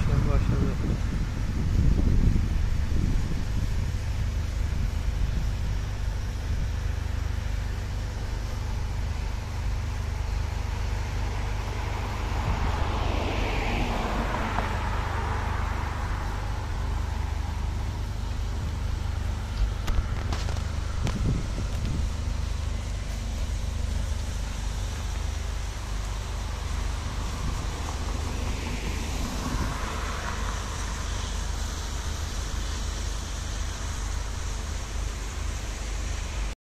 işlemi başladı.